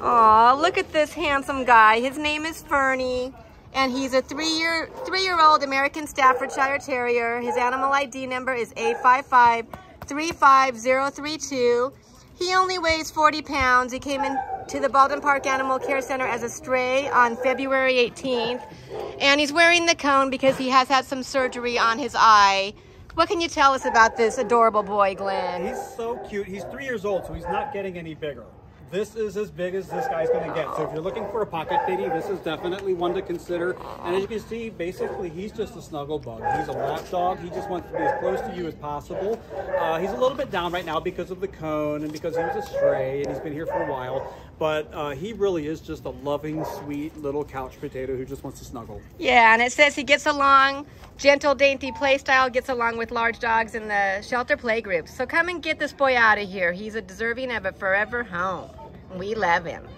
Aw, look at this handsome guy. His name is Fernie, and he's a three-year three-year-old American Staffordshire Terrier. His animal ID number is 855-35032. He only weighs 40 pounds. He came into the Baldwin Park Animal Care Center as a stray on February 18th, and he's wearing the cone because he has had some surgery on his eye. What can you tell us about this adorable boy, Glenn? He's so cute. He's three years old, so he's not getting any bigger. This is as big as this guy's going to get. So if you're looking for a pocket pittie, this is definitely one to consider. And as you can see, basically he's just a snuggle bug. He's a lap dog. He just wants to be as close to you as possible. Uh, he's a little bit down right now because of the cone and because he was a stray and he's been here for a while. But uh, he really is just a loving, sweet little couch potato who just wants to snuggle. Yeah, and it says he gets along, gentle, dainty play style, gets along with large dogs in the shelter play groups. So come and get this boy out of here. He's a deserving of a forever home. We love him.